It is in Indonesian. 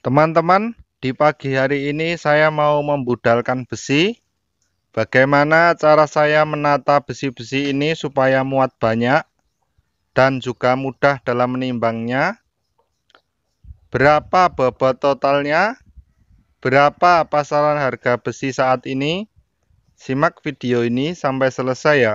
Teman-teman, di pagi hari ini saya mau membudalkan besi. Bagaimana cara saya menata besi-besi ini supaya muat banyak dan juga mudah dalam menimbangnya. Berapa bobot totalnya? Berapa pasaran harga besi saat ini? Simak video ini sampai selesai ya.